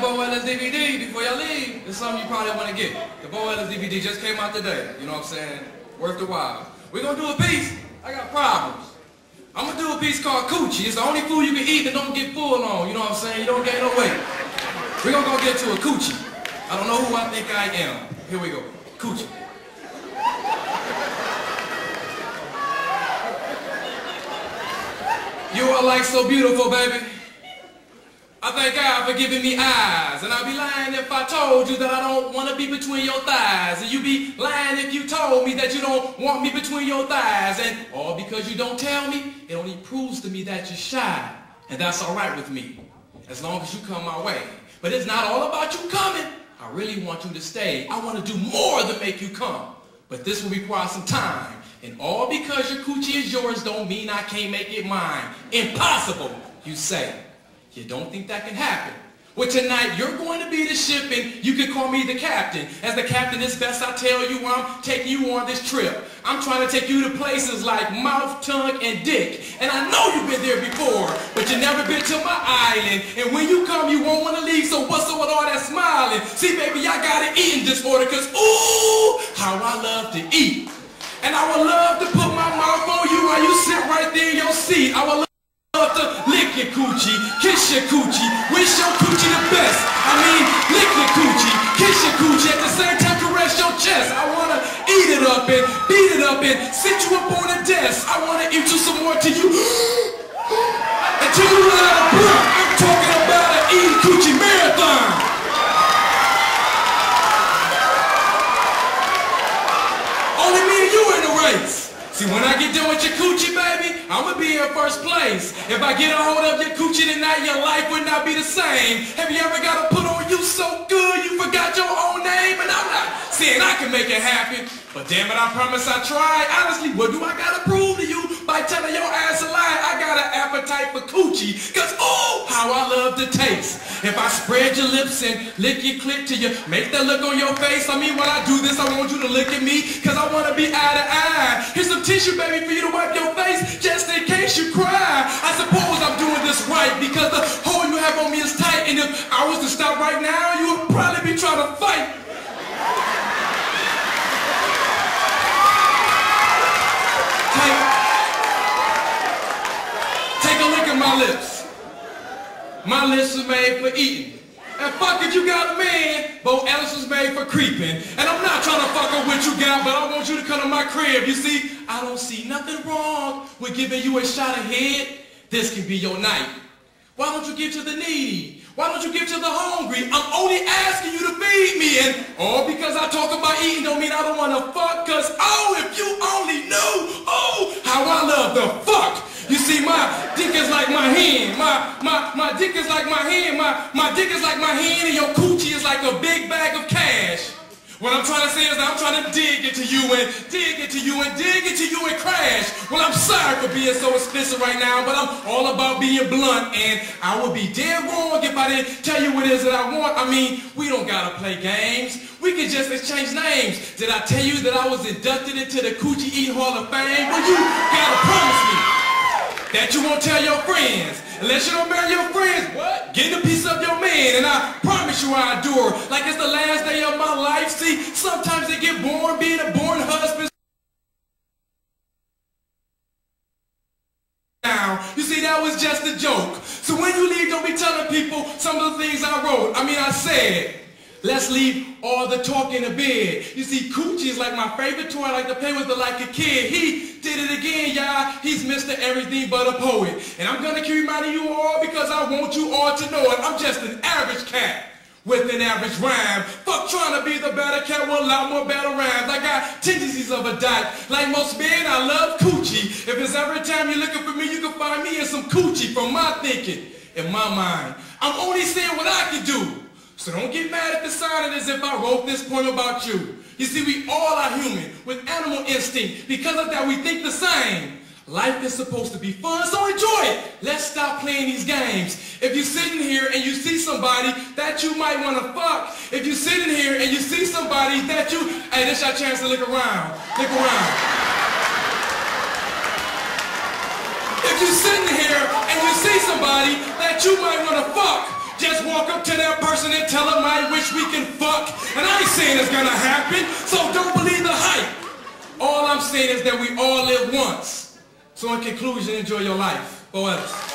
that DVD before y'all leave. It's something you probably want to get. The Bo DVD just came out today. You know what I'm saying? Worth the while. We're going to do a piece. I got problems. I'm going to do a piece called Coochie. It's the only food you can eat that don't get full on. You know what I'm saying? You don't gain no weight. We're going to go get to a Coochie. I don't know who I think I am. Here we go. Coochie. You are like so beautiful, baby. I thank God for giving me eyes, and I'd be lying if I told you that I don't want to be between your thighs, and you'd be lying if you told me that you don't want me between your thighs, and all because you don't tell me, it only proves to me that you're shy, and that's all right with me, as long as you come my way. But it's not all about you coming. I really want you to stay. I want to do more than make you come, but this will require some time, and all because your coochie is yours don't mean I can't make it mine. Impossible, you say. You don't think that can happen? Well, tonight you're going to be the ship and you can call me the captain. As the captain, it's best I tell you I'm taking you on this trip. I'm trying to take you to places like mouth, tongue, and dick. And I know you've been there before, but you never been to my island. And when you come, you won't want to leave, so what's up with all that smiling? See, baby, I got it eating disorder, because ooh, how I love to eat. And I would love to put my mouth on you while you sit right there in your seat. I would to lick your coochie, kiss your coochie, wish your coochie the best. I mean, lick your coochie, kiss your coochie, at the same time caress your chest. I wanna eat it up and beat it up and sit you up on a desk. I wanna eat you some more till when I get done with your coochie, baby, I'ma be in first place. If I get a hold of your coochie tonight, your life would not be the same. Have you ever got to put on you so good you forgot your own name? And I'm not saying I can make it happen, but damn it, I promise I try. Honestly, what do I gotta prove to you by telling your ass a lie? I got an appetite for coochie, cause oh, how I love the taste. If I spread your lips and lick your clit till you make that look on your face, I mean, when I do this, I want you to look at me, cause I wanna be eye to eye. Here's some tissue, baby, for you to wipe your face, just My list is made for eating. And fuck it, you got a man. Bo Ellis is made for creeping. And I'm not trying to fuck up what you got, but I want you to come to my crib. You see, I don't see nothing wrong with giving you a shot ahead. This can be your night. Why don't you give to the needy? Why don't you give to the hungry? I'm only asking you to feed me. And all because I talk about eating don't mean I don't want to fuck. Cause oh, if my, dick is like my hand. My, my dick is like my hand and your coochie is like a big bag of cash. What I'm trying to say is I'm trying to dig into you and dig into you and dig into you and crash. Well, I'm sorry for being so explicit right now, but I'm all about being blunt and I would be dead wrong if I didn't tell you what it is that I want. I mean, we don't gotta play games. We can just exchange names. Did I tell you that I was inducted into the Coochie Eat Hall of Fame? Well, you gotta promise me that you won't tell your friends. Unless you don't marry your friends, what? Getting a piece of your man, and I promise you I adore. Like it's the last day of my life. See, sometimes they get born being a born husband. Now, you see, that was just a joke. So when you leave, don't be telling people some of the things I wrote. I mean, I said. Let's leave all the talk in the bed. You see, Coochie is like my favorite toy. I like to play with it like a kid. He did it again, y'all. He's Mr. Everything but a poet. And I'm going to keep reminding you all because I want you all to know it. I'm just an average cat with an average rhyme. Fuck trying to be the better cat with a lot more better rhymes. I got tendencies of a dyke. Like most men, I love Coochie. If it's every time you're looking for me, you can find me in some Coochie from my thinking, in my mind. I'm only saying what I can do. So don't get mad at the sign as if I wrote this poem about you. You see, we all are human with animal instinct. Because of that, we think the same. Life is supposed to be fun, so enjoy it. Let's stop playing these games. If you're sitting here and you see somebody that you might want to fuck, if you're sitting here and you see somebody that you, hey, this your chance to look around. Look around. If you're sitting here and you see somebody that you might want to fuck, Just walk up to that person and tell them I wish we can fuck. And I ain't saying it's gonna happen, so don't believe the hype. All I'm saying is that we all live once. So in conclusion, enjoy your life. Boas.